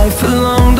life alone.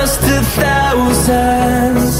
just a thousand.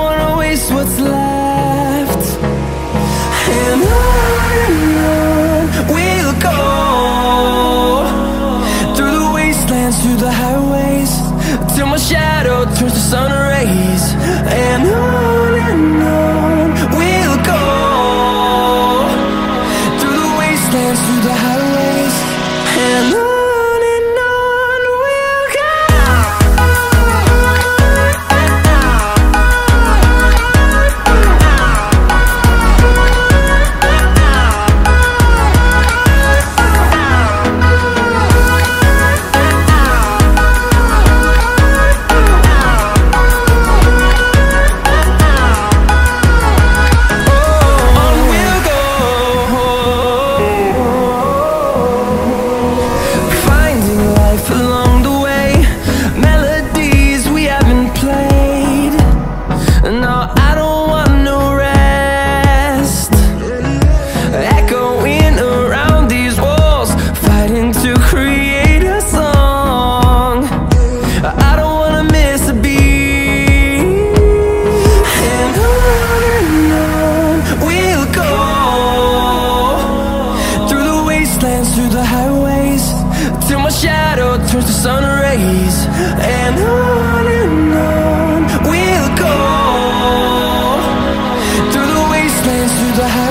the hell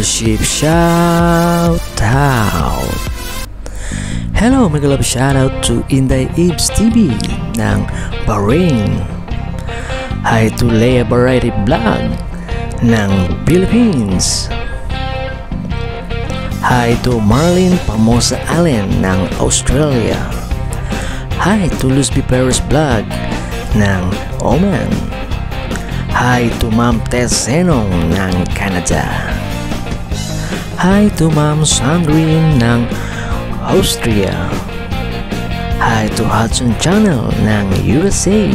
Membership Shout Out. Hello mga love shout out to Inday Ibs TV ng Bahrain. Hi to Leia Variety Vlog ng Philippines. Hi to Marlene Pamosa Allen ng Australia. Hi to Luzby Perez Vlog ng Oman. Hi to Ma'am Tess Senong ng Canada. Hi to Ma'am Sandrine ng Austria. Hi to Hudson Channel ng USA.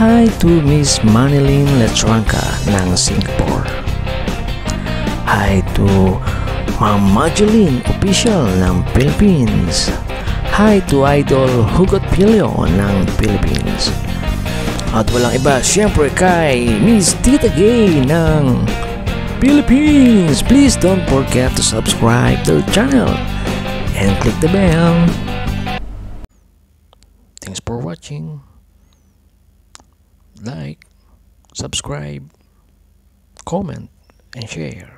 Hi to Miss Manilyn Letranca ng Singapore. Hi to Ma'am Madeline Official ng Philippines. Hi to Idol Hugot Pilio ng Philippines. At walang iba, syempre kay Miss Tita Gay ng Philippines. Please don't forget to subscribe their channel and click the bell. Thanks for watching. Like, subscribe, comment, and share.